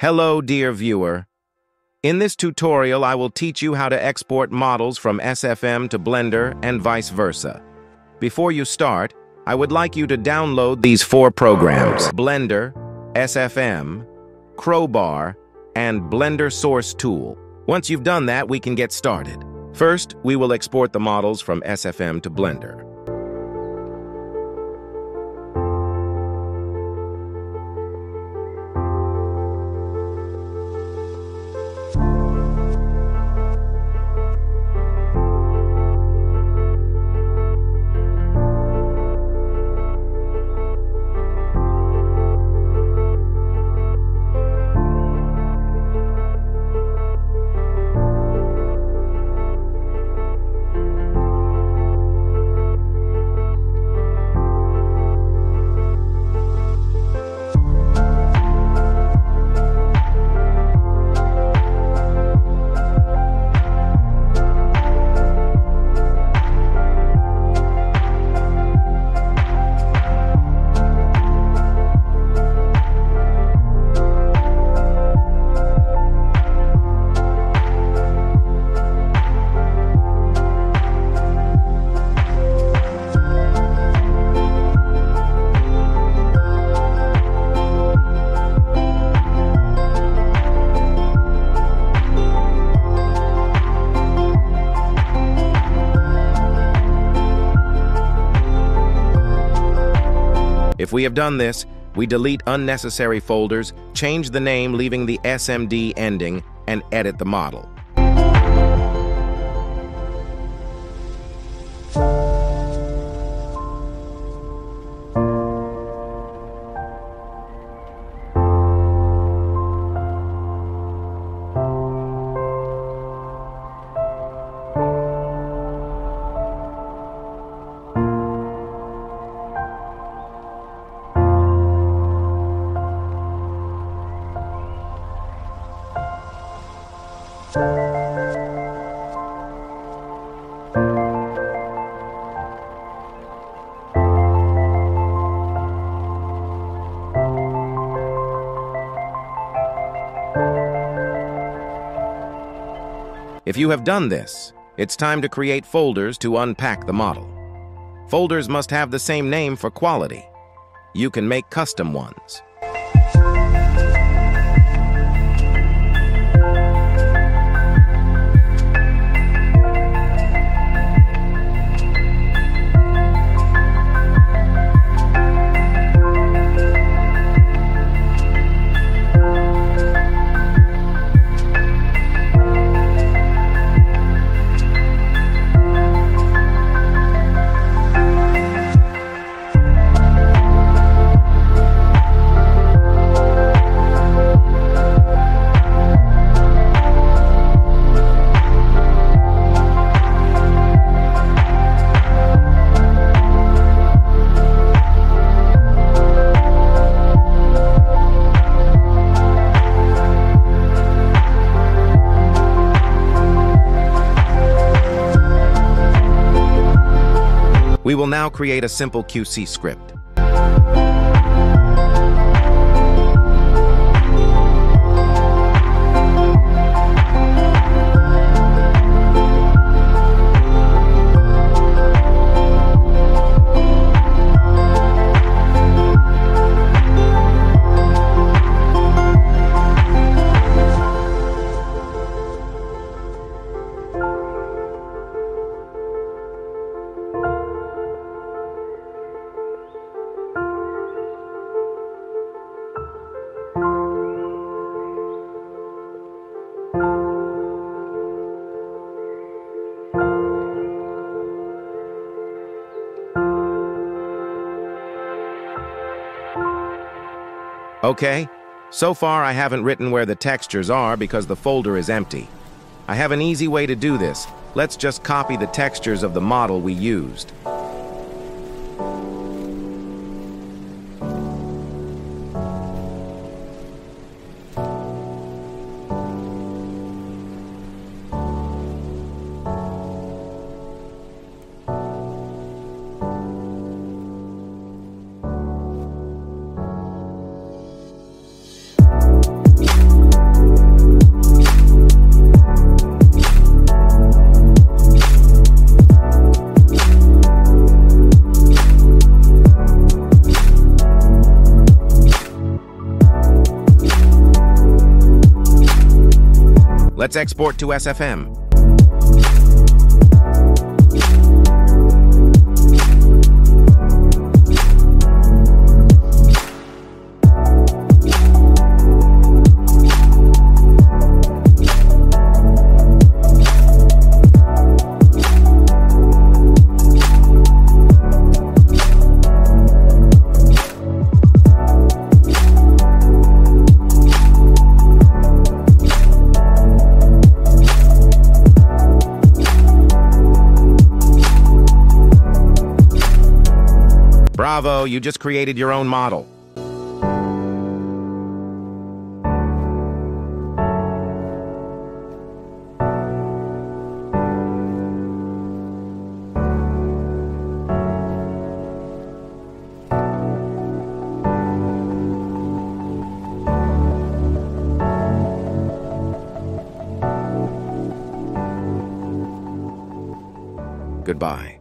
Hello, dear viewer. In this tutorial, I will teach you how to export models from SFM to Blender and vice versa. Before you start, I would like you to download these four programs, Blender, SFM, Crowbar, and Blender Source Tool. Once you've done that, we can get started. First, we will export the models from SFM to Blender. If we have done this, we delete unnecessary folders, change the name leaving the SMD ending, and edit the model. If you have done this, it's time to create folders to unpack the model. Folders must have the same name for quality. You can make custom ones. We will now create a simple QC script. Okay, so far I haven't written where the textures are because the folder is empty. I have an easy way to do this. Let's just copy the textures of the model we used. Let's export to SFM. Bravo, you just created your own model. Goodbye.